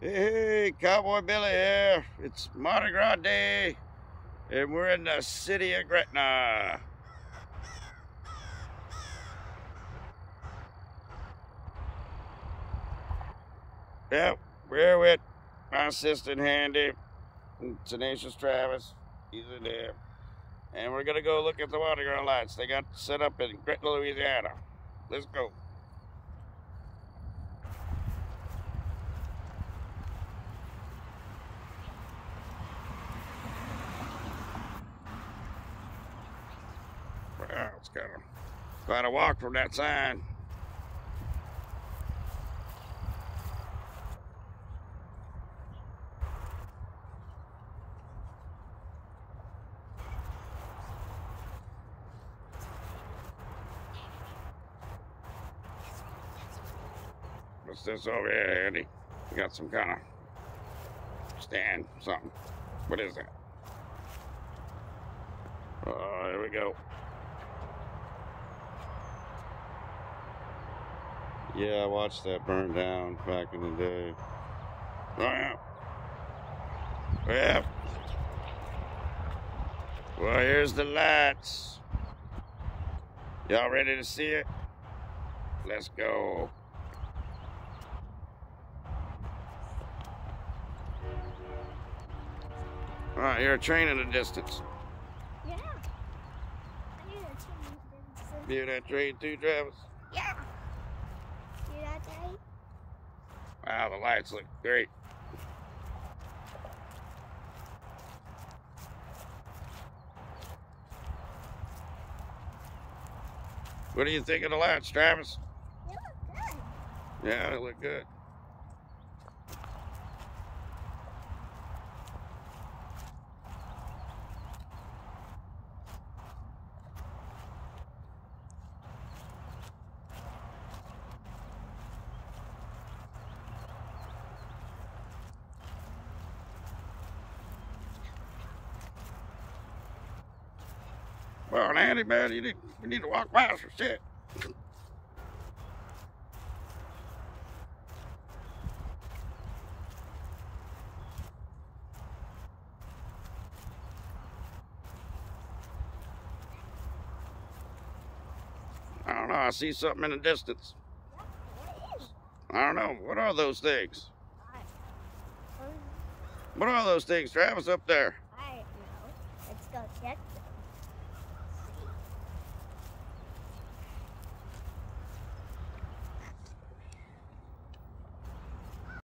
Hey, Cowboy Billy here. It's Mardi Gras Day, and we're in the city of Gretna. Yep, we're with my assistant Handy, and Tenacious Travis. He's in there. And we're gonna go look at the Mardi Gras lights they got set up in Gretna, Louisiana. Let's go. Wow, it's kind of quite a walk from that sign. What's this over here, Andy? We got some kind of stand, something. What is that? Oh, here we go. Yeah, I watched that burn down back in the day. Oh, yeah. Yeah. Well, here's the lights. Y'all ready to see it? Let's go. All right, you're a train in the distance. Yeah. I knew that too. You hear that train too, Travis? Yeah. See that day? Wow, the lights look great. What do you think of the lights, Travis? They look good. Yeah, they look good. Well, Andy, man, you need, you need to walk faster, shit. I don't know. I see something in the distance. I don't know. What are those things? What are those things, Travis, up there? I don't know. Let's go check